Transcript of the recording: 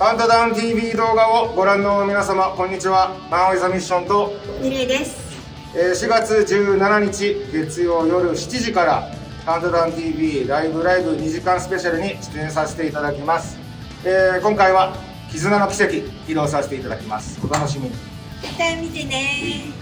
カウントダウン TV 動画をご覧の皆様こんにちは。マンウイザミッションとミレイです。えー4月17日月曜夜7時からカウントダウン TV ライブライブ2時間スペシャルに出演させていただきます、えー今回は絆の奇跡披露させていただきます。お楽しみに。絶対見てね